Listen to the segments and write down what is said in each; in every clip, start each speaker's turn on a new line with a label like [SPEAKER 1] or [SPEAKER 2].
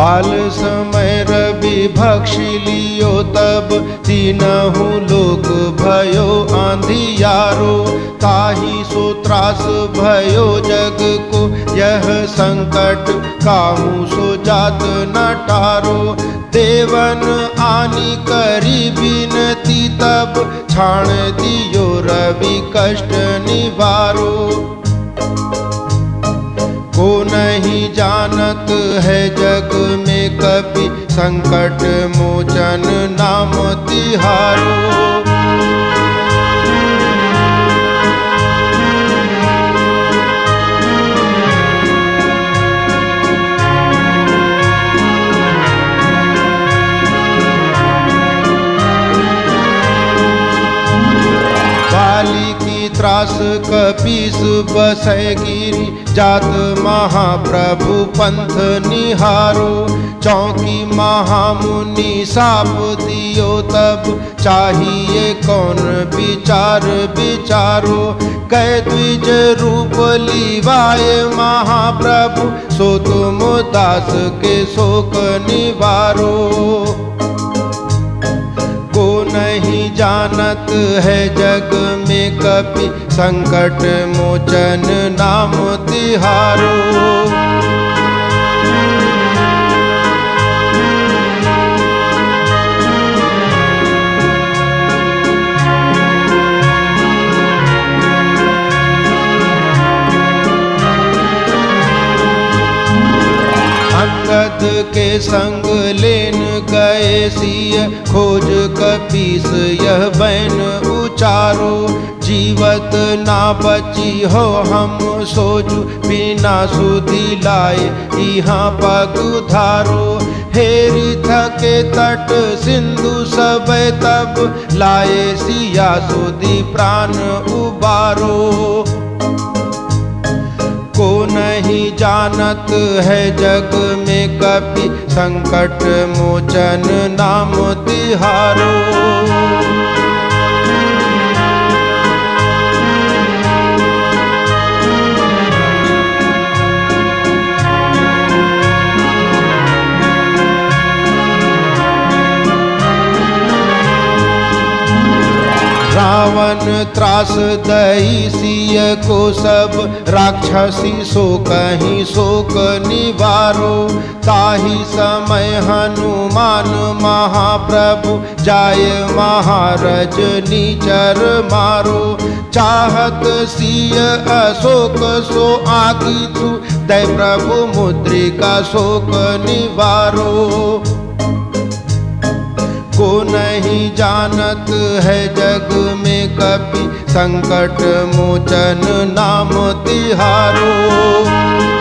[SPEAKER 1] बाल समय रवि भक्षी लियो तब, तीनहु लोक भयो आंधियारो ताही सो त्रास भयो जग को, यह संकट काहू सो जात न टारो। देवन आनी करी बिनती तब, छाण दियो रवि कष्ट निवारो। जानत है जग में कभी संकट मोचन नाम तिहारो। त्रास कपीस बसै गिरी जात महाप्रभु पंथ निहारो। चौकी महामुनि साप दियो तब, चाहिए कौन विचार विचारो। कै द्विज रूप लिवाए महाप्रभु, सो तुम दास के शोक निवारो। नहीं जानत है जग में कभी संकट मोचन नाम तिहारो। अंगद के संग गए सिय खोज कपीस, यह बैन उचारो। जीवत ना बची हो, हम सोचू बिना सुधी लाए यहाँ पग धारो हेरी थके तट सिंधु सब तब लाए, सिया सुधी प्राण उबारो। नहीं जानत है जग में कभी संकट मोचन नाम तिहारो। त्रास दही सिय को सब। राक्षसी सो कहीं शोक निवारो। ताही समय हनुमान महाप्रभु, जाय महारज नीचर मारो। चाहत सिय अशोक, सो आगी तू दै प्रभु मुद्रिका शोक निवारो। को नहीं जानत है जग में कभी संकट मोचन नाम तिहारो।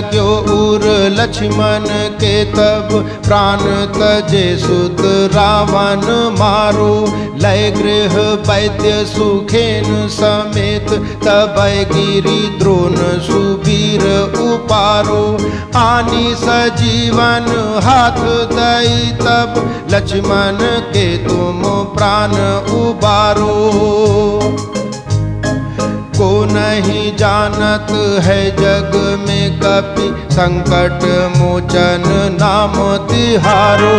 [SPEAKER 1] लाग्यो उर लक्ष्मण के तब प्राण तजे सुत रावण मारो। लय गृह वैद्य सुखेन समेत तब गिरी द्रोण सुबीर उपारो। आनी सजीवन हाथ दई तब लक्ष्मण के तुम प्राण उबारो। को नहीं जानत है जग में कपि संकट मोचन नाम तिहारो।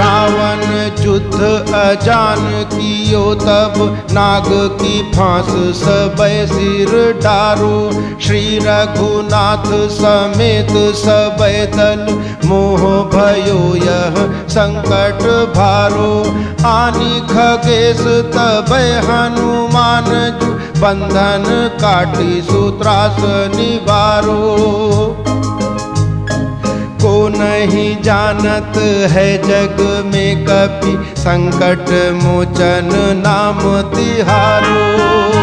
[SPEAKER 1] रावण युद्ध अजान तब नाग की फांस सब सिर डारो। श्री रघुनाथ समेत सब दल मोह भयो यह संकट भारो। आनी खगेश तब हनुमान बंधन काटी सूत्रास निवारो। नहीं जानत है जग में कभी संकट मोचन नाम तिहारो।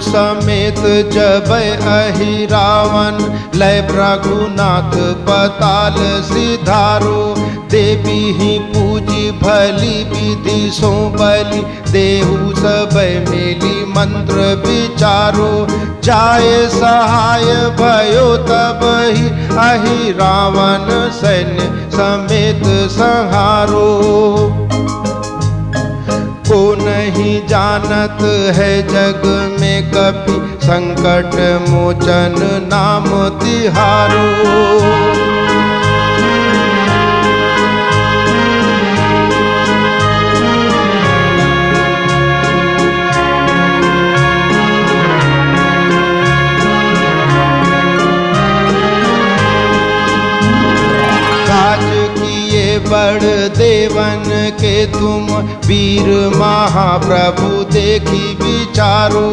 [SPEAKER 1] समेत जब अहि रावण लय रघुनाथ पताल सिधारो। देवी ही पूजी भली विधि सो बलि, देहु सब मिली मंत्र विचारो। जाय सहाय भयो तब ही अहि रावण सैन्य समेत संहारो। को नहीं जानत है जग में कपि संकट मोचन नाम तिहारो। बड़ देवन के तुम वीर महाप्रभु देखी विचारो।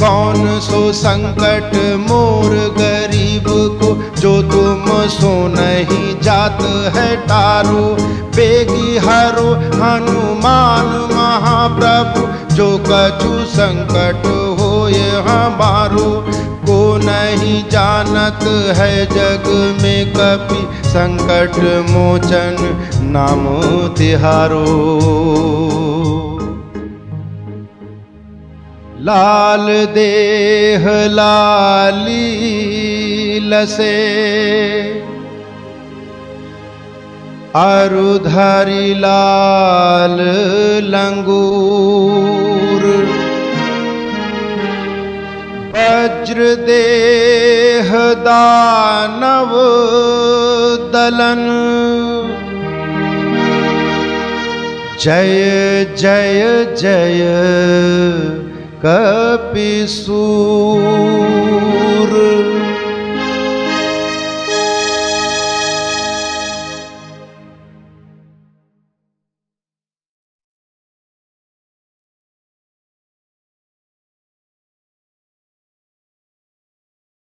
[SPEAKER 1] कौन सो संकट मोर गरीब को, जो तुम सो नहीं जात है टारो। बेगी हरो हनुमान महाप्रभु, जो कछु संकट हो हमारो। नहीं जानत है जग में कभी संकट मोचन नाम तिहारो। लाल देह, लाली लसे, अरुधरी लाल लंगूर। देह दानव दलन। जय जय जय कपिसू